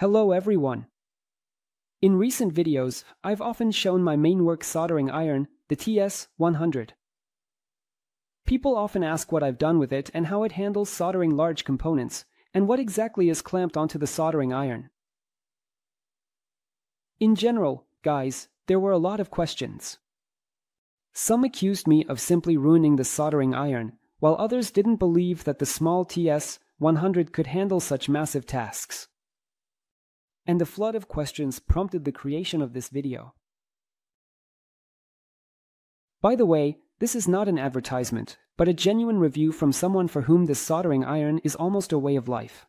Hello everyone! In recent videos, I've often shown my main work soldering iron, the TS100. People often ask what I've done with it and how it handles soldering large components, and what exactly is clamped onto the soldering iron. In general, guys, there were a lot of questions. Some accused me of simply ruining the soldering iron, while others didn't believe that the small TS100 could handle such massive tasks and the flood of questions prompted the creation of this video. By the way, this is not an advertisement, but a genuine review from someone for whom the soldering iron is almost a way of life.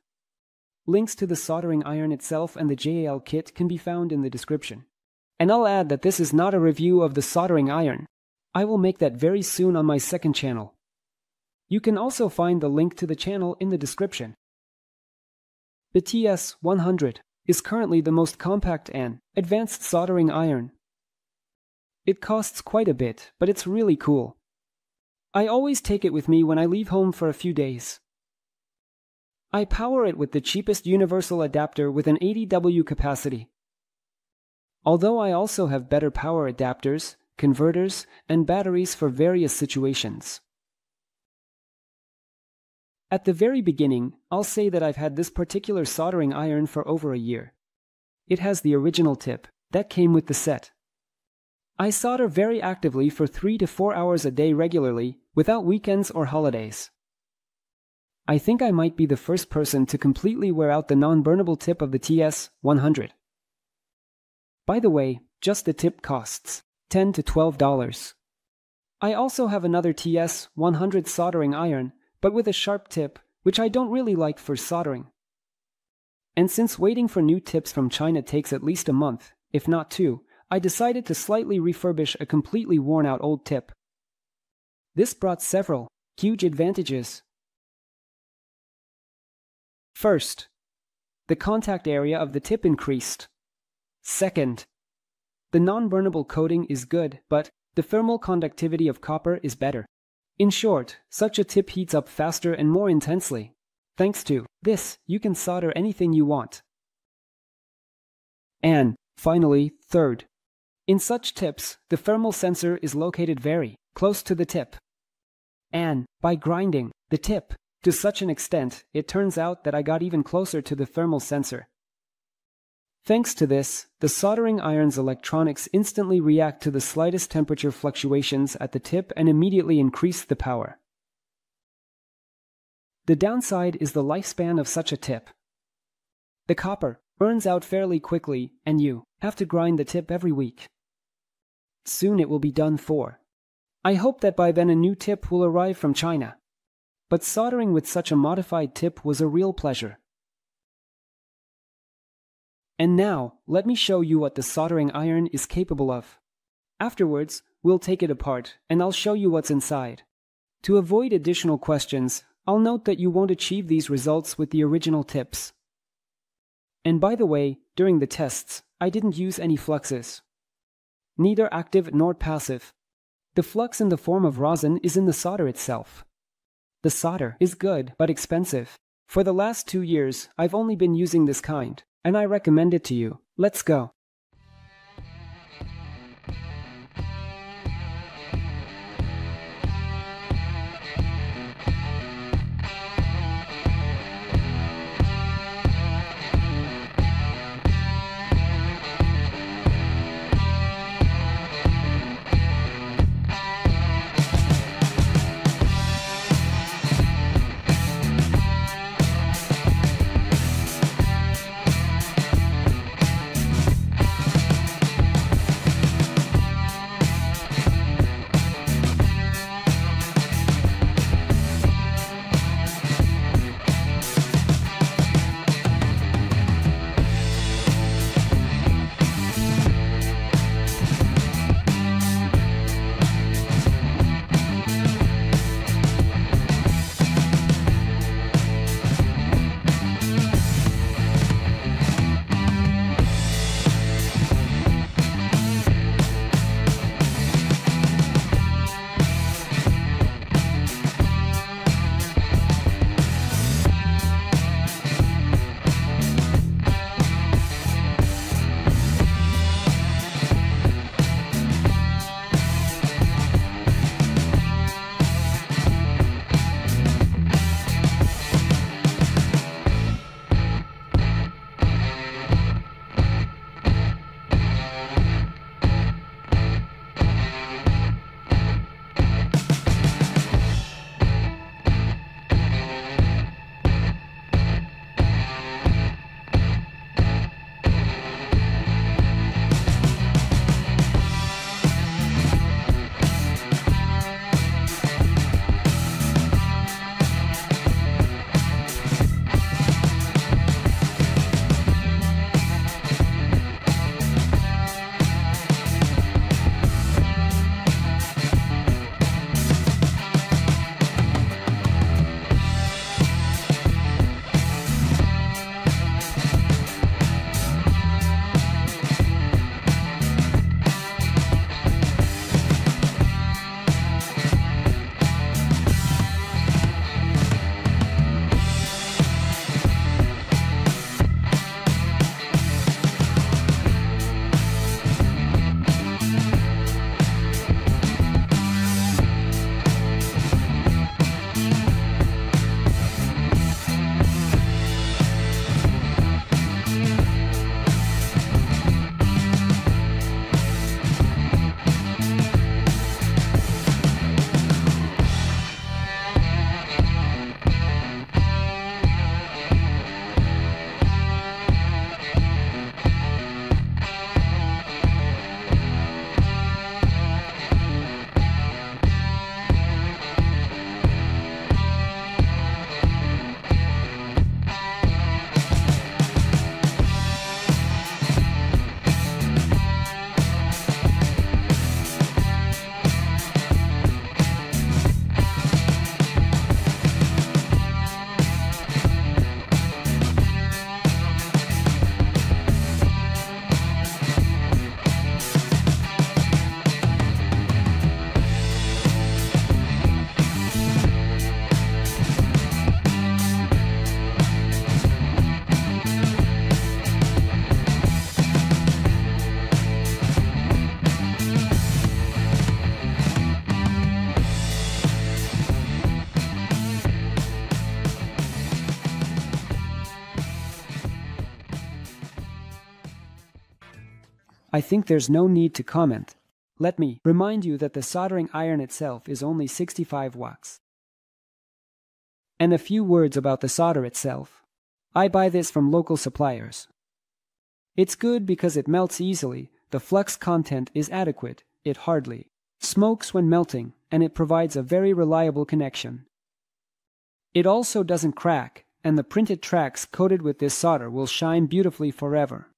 Links to the soldering iron itself and the JAL kit can be found in the description. And I'll add that this is not a review of the soldering iron. I will make that very soon on my second channel. You can also find the link to the channel in the description. The TS100 is currently the most compact and advanced soldering iron. It costs quite a bit, but it's really cool. I always take it with me when I leave home for a few days. I power it with the cheapest universal adapter with an 80W capacity. Although I also have better power adapters, converters, and batteries for various situations. At the very beginning, I'll say that I've had this particular soldering iron for over a year. It has the original tip, that came with the set. I solder very actively for 3 to 4 hours a day regularly, without weekends or holidays. I think I might be the first person to completely wear out the non-burnable tip of the TS100. By the way, just the tip costs 10 to $12. I also have another TS100 soldering iron but with a sharp tip, which I don't really like for soldering. And since waiting for new tips from China takes at least a month, if not two, I decided to slightly refurbish a completely worn out old tip. This brought several huge advantages. First, the contact area of the tip increased. Second, the non-burnable coating is good, but the thermal conductivity of copper is better. In short, such a tip heats up faster and more intensely. Thanks to this, you can solder anything you want. And, finally, third, in such tips, the thermal sensor is located very close to the tip. And, by grinding the tip to such an extent, it turns out that I got even closer to the thermal sensor. Thanks to this, the soldering iron's electronics instantly react to the slightest temperature fluctuations at the tip and immediately increase the power. The downside is the lifespan of such a tip. The copper burns out fairly quickly, and you have to grind the tip every week. Soon it will be done for. I hope that by then a new tip will arrive from China. But soldering with such a modified tip was a real pleasure. And now, let me show you what the soldering iron is capable of. Afterwards, we'll take it apart, and I'll show you what's inside. To avoid additional questions, I'll note that you won't achieve these results with the original tips. And by the way, during the tests, I didn't use any fluxes. Neither active nor passive. The flux in the form of rosin is in the solder itself. The solder is good but expensive. For the last two years, I've only been using this kind and I recommend it to you. Let's go. I think there's no need to comment. Let me remind you that the soldering iron itself is only 65 watts. And a few words about the solder itself. I buy this from local suppliers. It's good because it melts easily, the flux content is adequate, it hardly smokes when melting, and it provides a very reliable connection. It also doesn't crack, and the printed tracks coated with this solder will shine beautifully forever.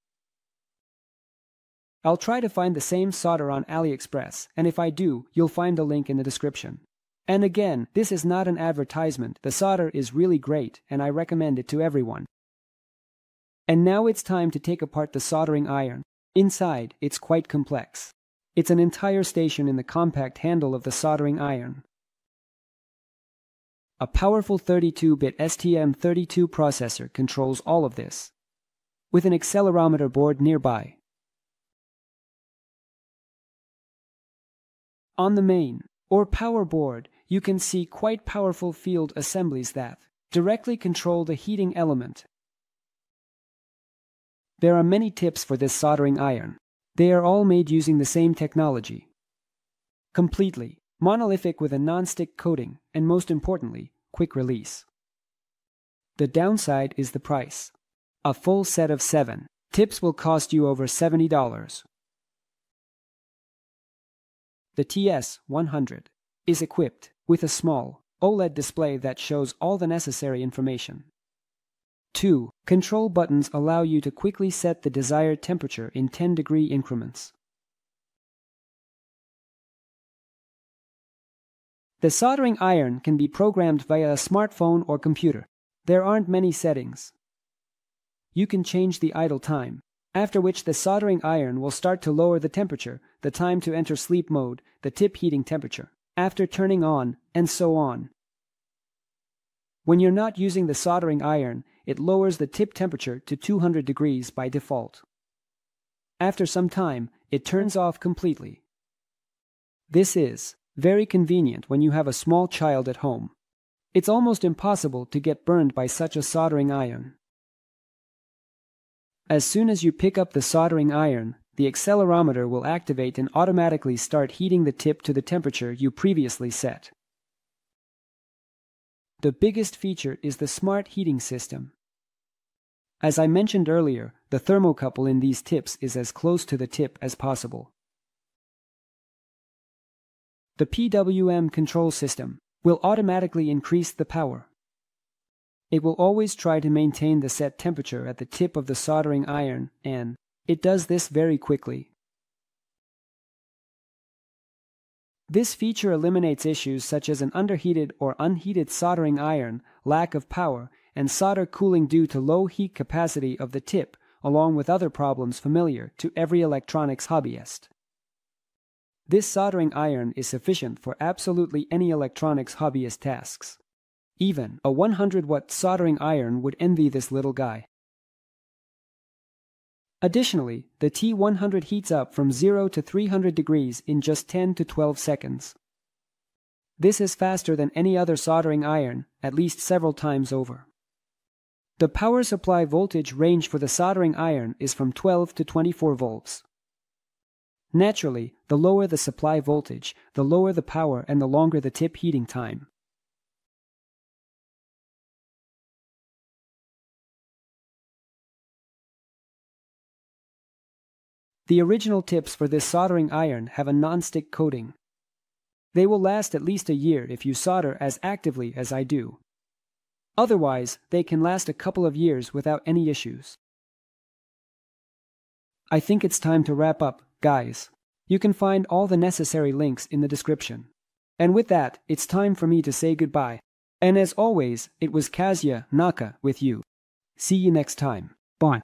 I'll try to find the same solder on AliExpress, and if I do, you'll find the link in the description. And again, this is not an advertisement. The solder is really great, and I recommend it to everyone. And now it's time to take apart the soldering iron. Inside, it's quite complex. It's an entire station in the compact handle of the soldering iron. A powerful 32-bit STM32 processor controls all of this, with an accelerometer board nearby. On the main, or power board, you can see quite powerful field assemblies that directly control the heating element. There are many tips for this soldering iron. They are all made using the same technology. Completely, monolithic with a non-stick coating, and most importantly, quick release. The downside is the price. A full set of seven tips will cost you over $70. The TS100 is equipped with a small OLED display that shows all the necessary information. 2. Control buttons allow you to quickly set the desired temperature in 10 degree increments. The soldering iron can be programmed via a smartphone or computer. There aren't many settings. You can change the idle time, after which the soldering iron will start to lower the temperature, the time to enter sleep mode, the tip heating temperature, after turning on, and so on. When you're not using the soldering iron, it lowers the tip temperature to 200 degrees by default. After some time, it turns off completely. This is very convenient when you have a small child at home. It's almost impossible to get burned by such a soldering iron. As soon as you pick up the soldering iron, the accelerometer will activate and automatically start heating the tip to the temperature you previously set. The biggest feature is the smart heating system. As I mentioned earlier, the thermocouple in these tips is as close to the tip as possible. The PWM control system will automatically increase the power. It will always try to maintain the set temperature at the tip of the soldering iron and it does this very quickly. This feature eliminates issues such as an underheated or unheated soldering iron, lack of power, and solder cooling due to low heat capacity of the tip, along with other problems familiar to every electronics hobbyist. This soldering iron is sufficient for absolutely any electronics hobbyist tasks. Even a 100 watt soldering iron would envy this little guy. Additionally, the T100 heats up from 0 to 300 degrees in just 10 to 12 seconds. This is faster than any other soldering iron, at least several times over. The power supply voltage range for the soldering iron is from 12 to 24 volts. Naturally, the lower the supply voltage, the lower the power and the longer the tip heating time. The original tips for this soldering iron have a non-stick coating. They will last at least a year if you solder as actively as I do. Otherwise, they can last a couple of years without any issues. I think it's time to wrap up, guys. You can find all the necessary links in the description. And with that, it's time for me to say goodbye. And as always, it was Kazuya Naka with you. See you next time. Bye.